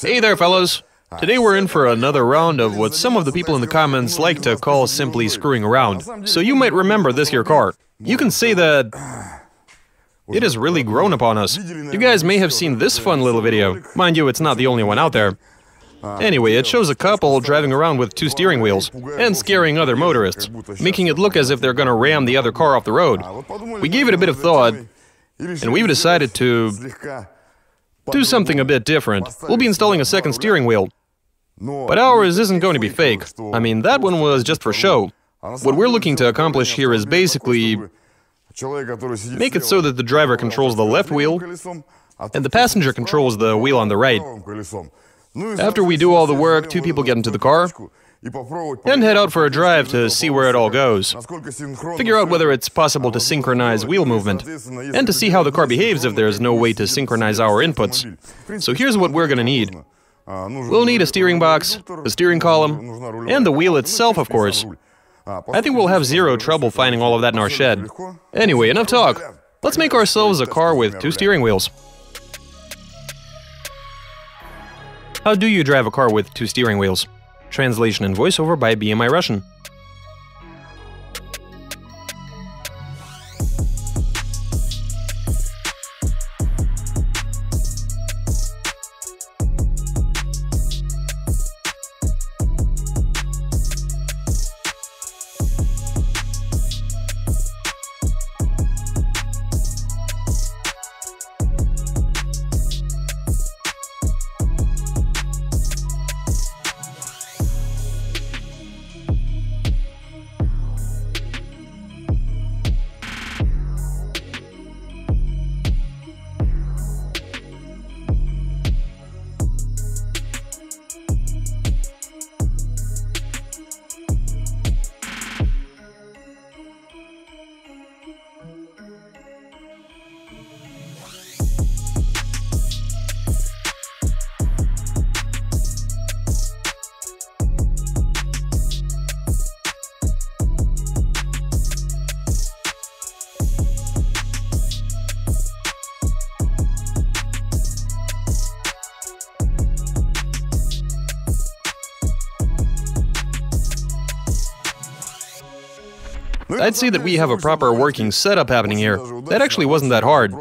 Hey there, fellas. Today we're in for another round of what some of the people in the comments like to call simply screwing around. So you might remember this here car. You can say that it has really grown upon us. You guys may have seen this fun little video. Mind you, it's not the only one out there. Anyway, it shows a couple driving around with two steering wheels and scaring other motorists, making it look as if they're gonna ram the other car off the road. We gave it a bit of thought, and we've decided to do something a bit different. We'll be installing a second steering wheel. But ours isn't going to be fake. I mean, that one was just for show. What we're looking to accomplish here is basically make it so that the driver controls the left wheel and the passenger controls the wheel on the right. After we do all the work, two people get into the car and head out for a drive to see where it all goes. Figure out whether it's possible to synchronize wheel movement, and to see how the car behaves if there's no way to synchronize our inputs. So here's what we're gonna need. We'll need a steering box, a steering column, and the wheel itself, of course. I think we'll have zero trouble finding all of that in our shed. Anyway, enough talk. Let's make ourselves a car with two steering wheels. How do you drive a car with two steering wheels? Translation and voiceover by BMI Russian. I'd say that we have a proper working setup happening here. That actually wasn't that hard.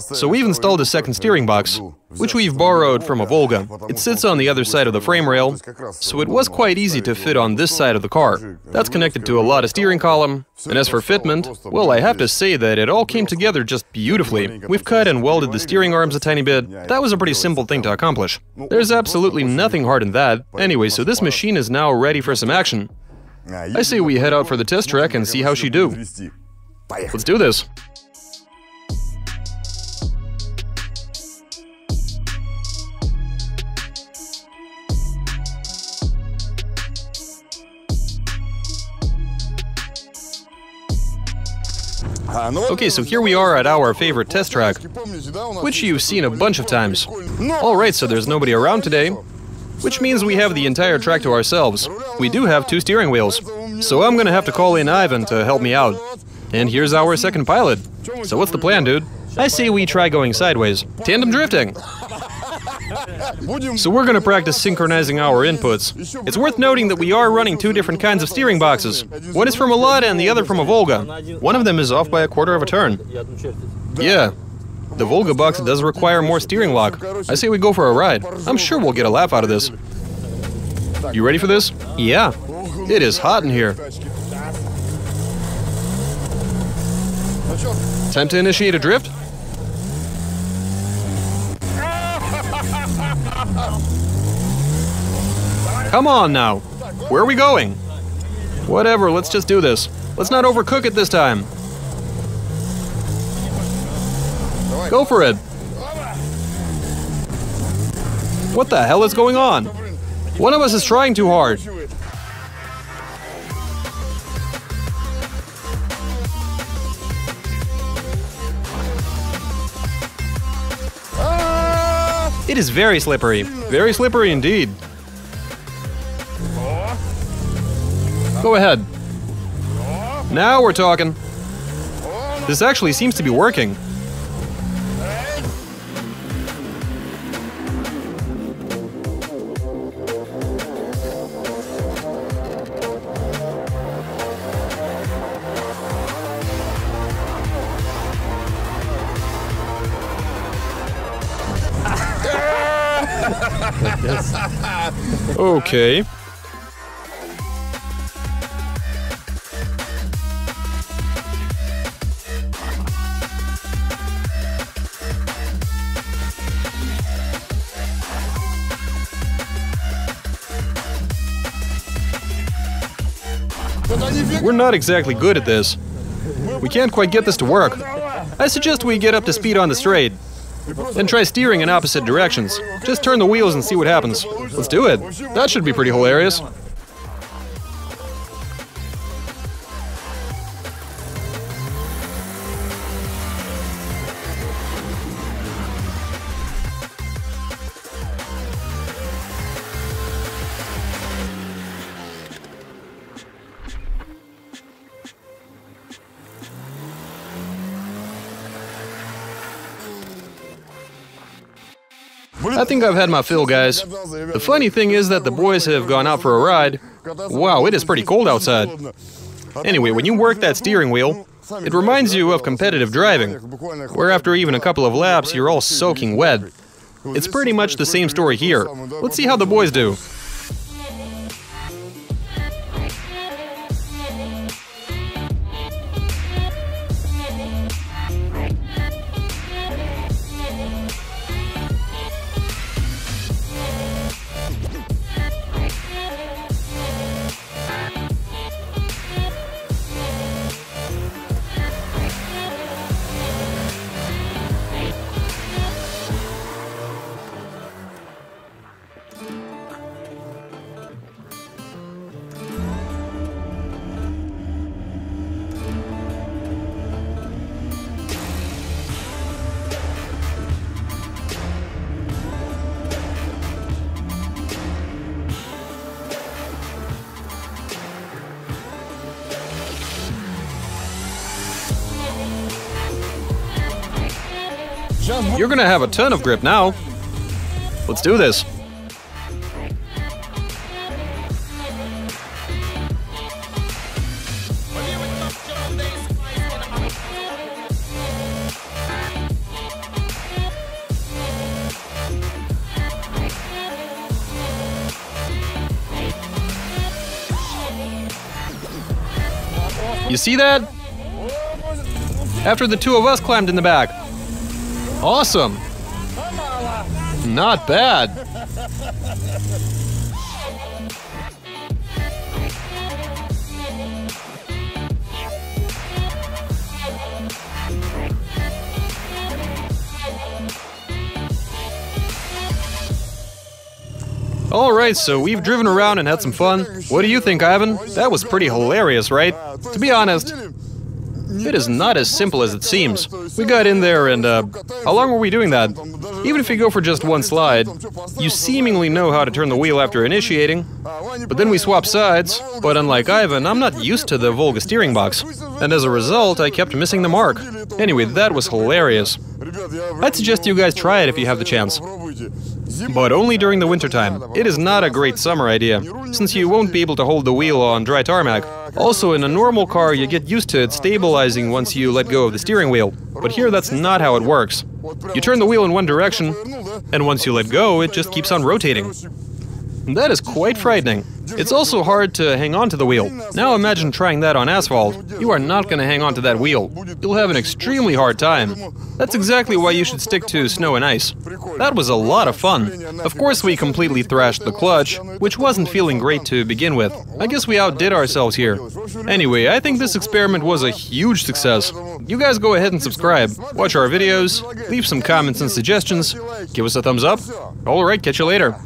So we've installed a second steering box, which we've borrowed from a Volga. It sits on the other side of the frame rail, so it was quite easy to fit on this side of the car. That's connected to a Lada steering column, and as for fitment, well, I have to say that it all came together just beautifully. We've cut and welded the steering arms a tiny bit. That was a pretty simple thing to accomplish. There's absolutely nothing hard in that. Anyway, so this machine is now ready for some action. I say we head out for the test track and see how she do. Let's do this. Okay, so here we are at our favorite test track, which you've seen a bunch of times. Alright, so there's nobody around today, which means we have the entire track to ourselves. We do have two steering wheels, so I'm gonna have to call in Ivan to help me out. And here's our second pilot. So what's the plan, dude? I say we try going sideways. Tandem drifting! So we're gonna practice synchronizing our inputs. It's worth noting that we are running two different kinds of steering boxes. One is from a Lada and the other from a Volga. One of them is off by a quarter of a turn. Yeah, the Volga box does require more steering lock. I say we go for a ride. I'm sure we'll get a laugh out of this. You ready for this? Yeah. It is hot in here. Time to initiate a drift? Come on now. Where are we going? Whatever, let's just do this. Let's not overcook it this time. Go for it. What the hell is going on? One of us is trying too hard. It is very slippery. Very slippery indeed. Go ahead. Now we're talking. This actually seems to be working. Okay. We're not exactly good at this. We can't quite get this to work. I suggest we get up to speed on the straight. Then try steering in opposite directions. Just turn the wheels and see what happens. Let's do it. That should be pretty hilarious. I think I've had my fill, guys. The funny thing is that the boys have gone out for a ride. Wow, it is pretty cold outside. Anyway, when you work that steering wheel, it reminds you of competitive driving, where after even a couple of laps, you're all soaking wet. It's pretty much the same story here. Let's see how the boys do. You're gonna have a ton of grip now. Let's do this. You see that? After the two of us climbed in the back. Awesome. Not bad. Alright, so we've driven around and had some fun. What do you think, Ivan? That was pretty hilarious, right? To be honest, it is not as simple as it seems. We got in there and, uh, how long were we doing that? Even if you go for just one slide, you seemingly know how to turn the wheel after initiating, but then we swap sides, but unlike Ivan, I'm not used to the Volga steering box, and as a result, I kept missing the mark. Anyway, that was hilarious. I'd suggest you guys try it if you have the chance. But only during the wintertime. It is not a great summer idea, since you won't be able to hold the wheel on dry tarmac. Also, in a normal car, you get used to it stabilizing once you let go of the steering wheel. But here, that's not how it works. You turn the wheel in one direction, and once you let go, it just keeps on rotating. That is quite frightening. It's also hard to hang on to the wheel. Now imagine trying that on asphalt. You are not going to hang on to that wheel. You'll have an extremely hard time. That's exactly why you should stick to snow and ice. That was a lot of fun. Of course we completely thrashed the clutch, which wasn't feeling great to begin with. I guess we outdid ourselves here. Anyway, I think this experiment was a huge success. You guys go ahead and subscribe, watch our videos, leave some comments and suggestions, give us a thumbs up. Alright, catch you later.